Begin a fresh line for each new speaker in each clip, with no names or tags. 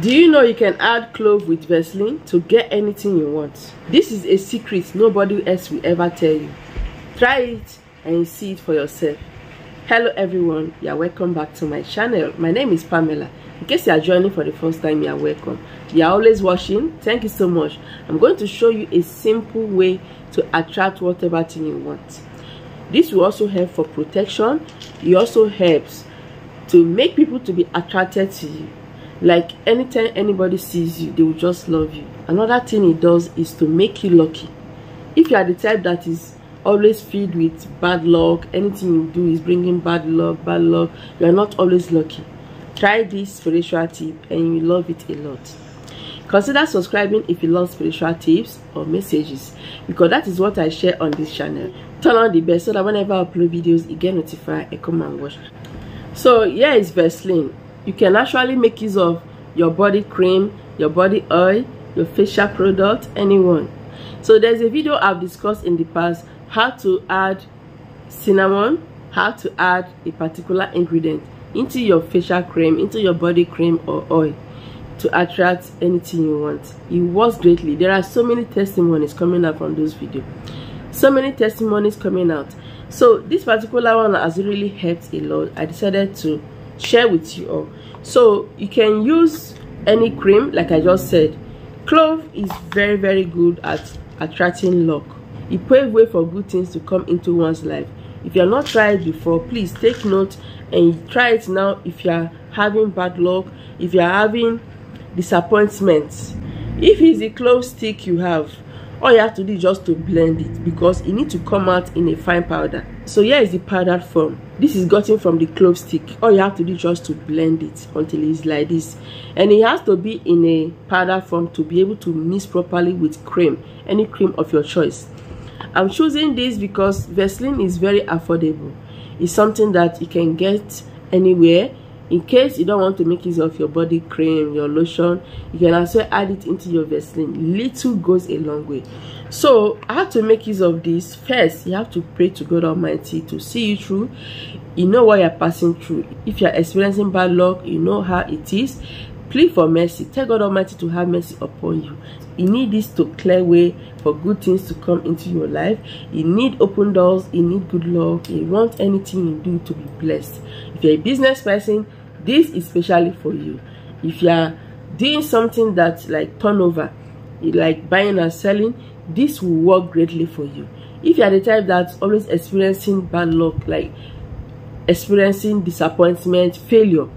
Do you know you can add clove with Vaseline to get anything you want? This is a secret nobody else will ever tell you. Try it and see it for yourself. Hello everyone, you are welcome back to my channel. My name is Pamela. In case you are joining for the first time, you are welcome. You are always watching, thank you so much. I'm going to show you a simple way to attract whatever thing you want. This will also help for protection. It also helps to make people to be attracted to you like anytime anybody sees you they will just love you. Another thing it does is to make you lucky. If you are the type that is always filled with bad luck anything you do is bringing bad luck bad luck you are not always lucky. Try this spiritual tip and you love it a lot. Consider subscribing if you love spiritual tips or messages because that is what i share on this channel. Turn on the bell so that whenever i upload videos you get notified and come and watch. So here is Vaseline you can actually make use of your body cream your body oil your facial product anyone. So there's a video i've discussed in the past how to add cinnamon how to add a particular ingredient into your facial cream into your body cream or oil to attract anything you want. It works greatly. There are so many testimonies coming out from those videos. So many testimonies coming out. So this particular one has really helped a lot. I decided to share with you all so you can use any cream like i just said. Clove is very very good at attracting luck. It paves way for good things to come into one's life. If you have not tried before please take note and try it now if you are having bad luck if you are having disappointments. If it's a clove stick you have all you have to do is just to blend it because it needs to come out in a fine powder. So here is the powdered form. This is gotten from the clove stick. All you have to do is just to blend it until it's like this. And it has to be in a powder form to be able to mix properly with cream any cream of your choice. I'm choosing this because vaseline is very affordable. It's something that you can get anywhere in case you don't want to make use of your body cream your lotion you can also add it into your vaseline. Little goes a long way. So how to make use of this? First you have to pray to god almighty to see you through. You know what you're passing through. If you're experiencing bad luck you know how it is. Plead for mercy. Tell god almighty to have mercy upon you. You need this to clear way for good things to come into your life. You need open doors. You need good luck. You want anything you do to be blessed. If you're a business person this is especially for you. If you are doing something that like turnover like buying and selling this will work greatly for you. If you are the type that's always experiencing bad luck like experiencing disappointment failure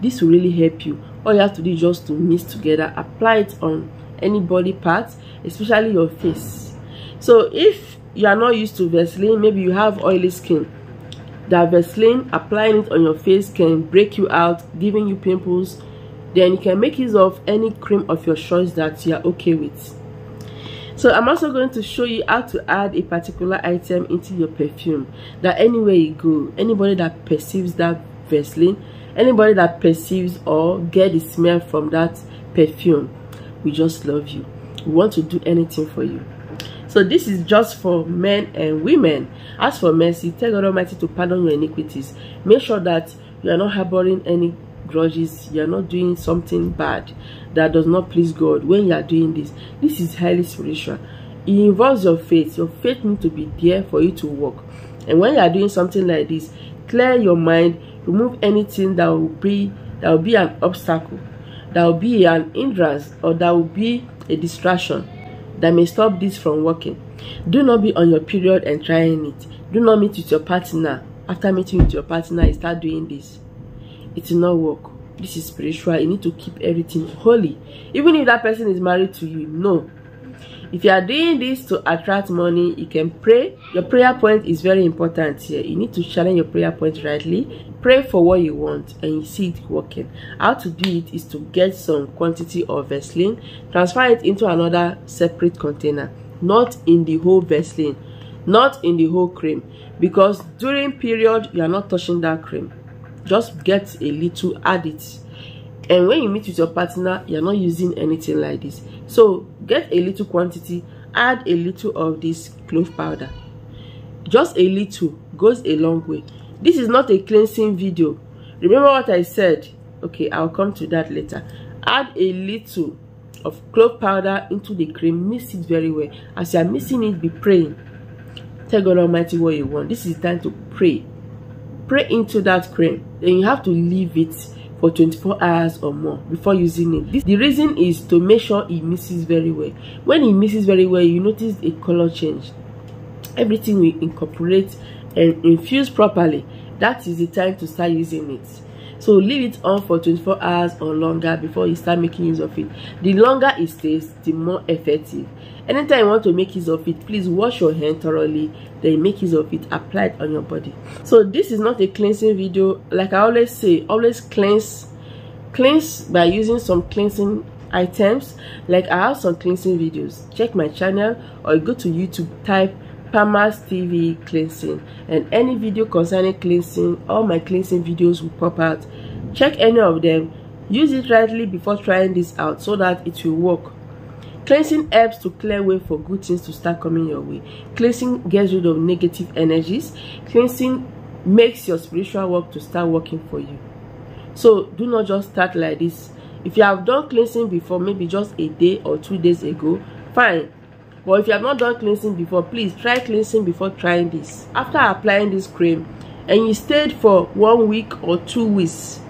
this will really help you. All you have to do is just to mix together apply it on any body part especially your face. So if you are not used to vaseline maybe you have oily skin that Vaseline, applying it on your face can break you out, giving you pimples. Then you can make use of any cream of your choice that you are okay with. So I'm also going to show you how to add a particular item into your perfume. That anywhere you go, anybody that perceives that Vaseline, anybody that perceives or get the smell from that perfume, we just love you. We want to do anything for you. So this is just for men and women. As for mercy, tell God Almighty to pardon your iniquities. Make sure that you are not harboring any grudges. You are not doing something bad that does not please God when you are doing this. This is highly spiritual. It involves your faith. Your faith needs to be there for you to work. And when you are doing something like this, clear your mind, remove anything that will be that will be an obstacle, that will be an hindrance, or that will be a distraction that may stop this from working. Do not be on your period and trying it. Do not meet with your partner. After meeting with your partner, you start doing this. It will not work. This is spiritual. You need to keep everything holy. Even if that person is married to you, no if you are doing this to attract money you can pray. Your prayer point is very important here. You need to challenge your prayer point rightly. Pray for what you want and you see it working. How to do it is to get some quantity of vaseline. Transfer it into another separate container. Not in the whole vaseline. Not in the whole cream. Because during period you are not touching that cream. Just get a little add it. And when you meet with your partner you're not using anything like this. So get a little quantity add a little of this clove powder. Just a little goes a long way. This is not a cleansing video. Remember what i said? Okay i'll come to that later. Add a little of clove powder into the cream. Mix it very well. As you are mixing it be praying. Tell god almighty what you want. This is time to pray. Pray into that cream. Then you have to leave it for 24 hours or more before using it. This, the reason is to make sure it mixes very well. When it mixes very well you notice a color change. Everything will incorporate and infuse properly. That is the time to start using it so leave it on for 24 hours or longer before you start making use of it. The longer it stays the more effective. Anytime you want to make use of it please wash your hand thoroughly then make use of it apply it on your body. So this is not a cleansing video. Like i always say always cleanse cleanse by using some cleansing items. Like i have some cleansing videos. Check my channel or go to youtube type Pamax TV cleansing and any video concerning cleansing all my cleansing videos will pop out. Check any of them. Use it rightly before trying this out so that it will work. Cleansing helps to clear way for good things to start coming your way. Cleansing gets rid of negative energies. Cleansing makes your spiritual work to start working for you. So do not just start like this. If you have done cleansing before maybe just a day or two days ago fine but if you have not done cleansing before please try cleansing before trying this. After applying this cream and you stayed for one week or two weeks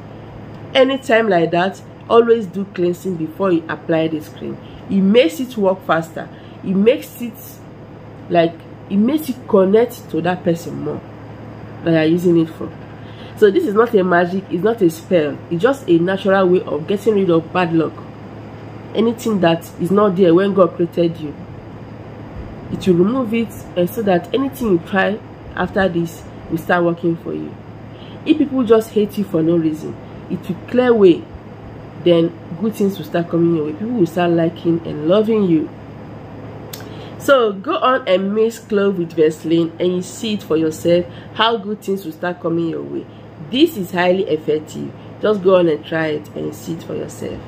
anytime like that always do cleansing before you apply this cream. It makes it work faster. It makes it like it makes you connect to that person more that you're using it for. So this is not a magic it's not a spell. It's just a natural way of getting rid of bad luck. Anything that is not there when god created you it will remove it and so that anything you try after this will start working for you. If people just hate you for no reason it will clear way then good things will start coming your way. People will start liking and loving you. So go on and mix clove with Vaseline and you see it for yourself how good things will start coming your way. This is highly effective. Just go on and try it and see it for yourself.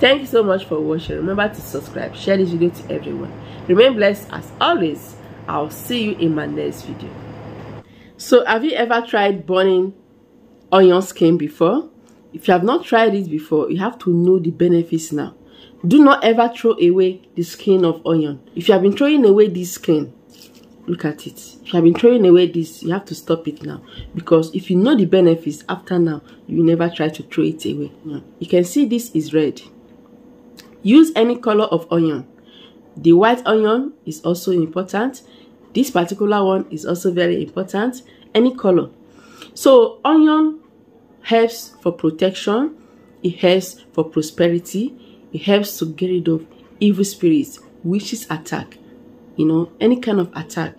Thank you so much for watching. Remember to subscribe. Share this video to everyone remain blessed as always. I'll see you in my next video. So have you ever tried burning onion skin before? If you have not tried it before you have to know the benefits now. Do not ever throw away the skin of onion. If you have been throwing away this skin look at it. If you have been throwing away this you have to stop it now. Because if you know the benefits after now you never try to throw it away. You can see this is red. Use any color of onion the white onion is also important. This particular one is also very important. Any color. So onion helps for protection. It helps for prosperity. It helps to get rid of evil spirits witches attack you know any kind of attack